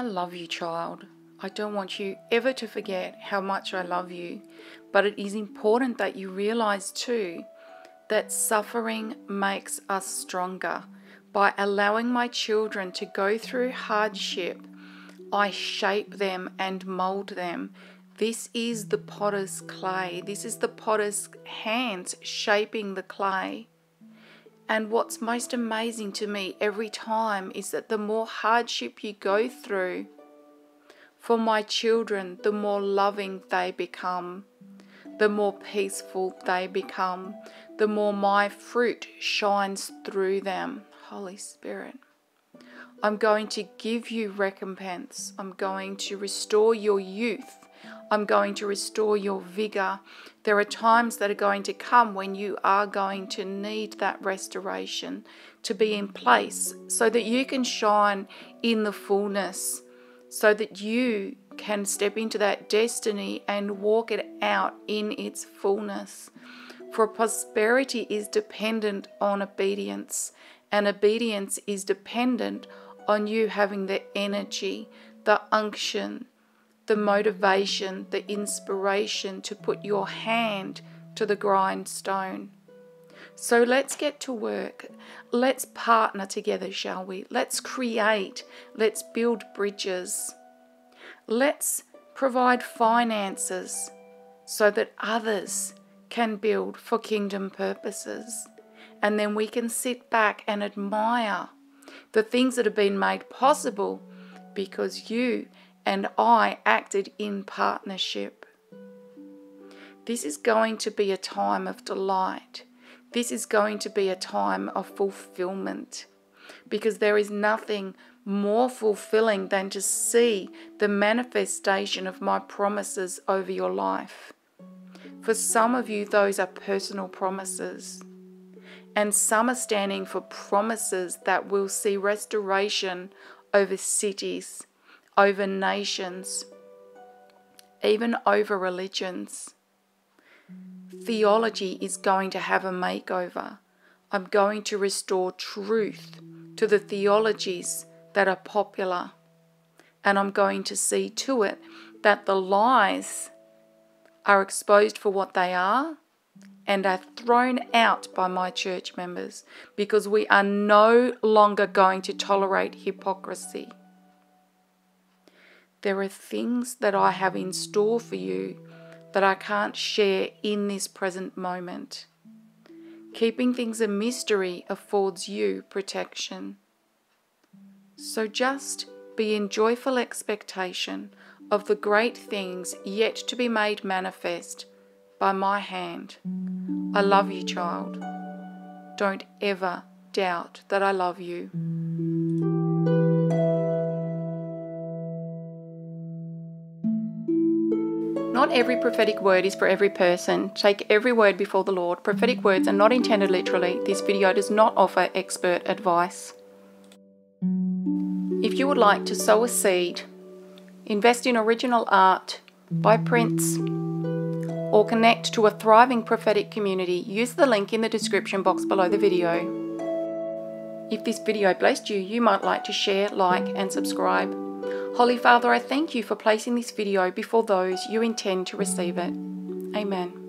I love you, child. I don't want you ever to forget how much I love you. But it is important that you realize too that suffering makes us stronger. By allowing my children to go through hardship, I shape them and mold them. This is the potter's clay. This is the potter's hands shaping the clay. And what's most amazing to me every time is that the more hardship you go through for my children, the more loving they become, the more peaceful they become, the more my fruit shines through them. Holy Spirit. I'm going to give you recompense. I'm going to restore your youth. I'm going to restore your vigor. There are times that are going to come when you are going to need that restoration to be in place so that you can shine in the fullness, so that you can step into that destiny and walk it out in its fullness. For prosperity is dependent on obedience, and obedience is dependent on you having the energy, the unction, the motivation, the inspiration to put your hand to the grindstone. So let's get to work. Let's partner together, shall we? Let's create. Let's build bridges. Let's provide finances so that others can build for kingdom purposes. And then we can sit back and admire the things that have been made possible because you and I acted in partnership. This is going to be a time of delight. This is going to be a time of fulfillment because there is nothing more fulfilling than to see the manifestation of my promises over your life. For some of you, those are personal promises. And some are standing for promises that will see restoration over cities, over nations, even over religions. Theology is going to have a makeover. I'm going to restore truth to the theologies that are popular. And I'm going to see to it that the lies are exposed for what they are and are thrown out by my church members because we are no longer going to tolerate hypocrisy. There are things that I have in store for you that I can't share in this present moment. Keeping things a mystery affords you protection. So just be in joyful expectation of the great things yet to be made manifest by my hand. I love you, child. Don't ever doubt that I love you. Not every prophetic word is for every person. Take every word before the Lord. Prophetic words are not intended literally. This video does not offer expert advice. If you would like to sow a seed, invest in original art, buy prints, or connect to a thriving prophetic community, use the link in the description box below the video. If this video blessed you, you might like to share, like, and subscribe. Holy Father, I thank you for placing this video before those you intend to receive it. Amen.